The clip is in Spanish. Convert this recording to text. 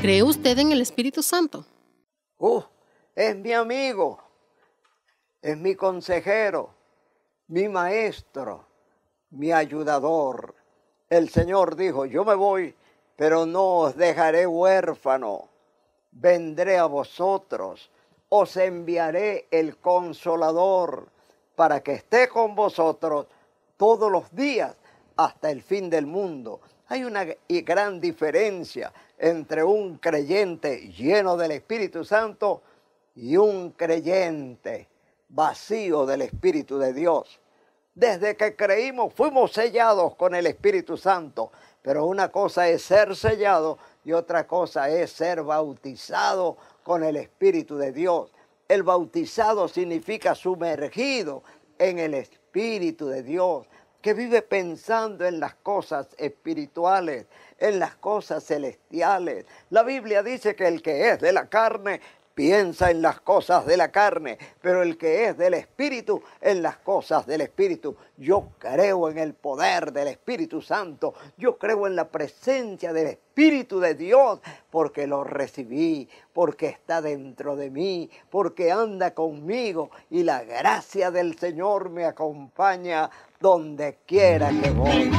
¿Cree usted en el Espíritu Santo? Uh, es mi amigo, es mi consejero, mi maestro, mi ayudador. El Señor dijo, yo me voy, pero no os dejaré huérfano. Vendré a vosotros, os enviaré el consolador para que esté con vosotros todos los días hasta el fin del mundo. Hay una gran diferencia entre un creyente lleno del Espíritu Santo y un creyente vacío del Espíritu de Dios. Desde que creímos fuimos sellados con el Espíritu Santo, pero una cosa es ser sellado y otra cosa es ser bautizado con el Espíritu de Dios. El bautizado significa sumergido en el Espíritu de Dios, que vive pensando en las cosas espirituales, en las cosas celestiales. La Biblia dice que el que es de la carne piensa en las cosas de la carne, pero el que es del Espíritu, en las cosas del Espíritu. Yo creo en el poder del Espíritu Santo, yo creo en la presencia del Espíritu de Dios, porque lo recibí, porque está dentro de mí, porque anda conmigo y la gracia del Señor me acompaña donde quiera que voy.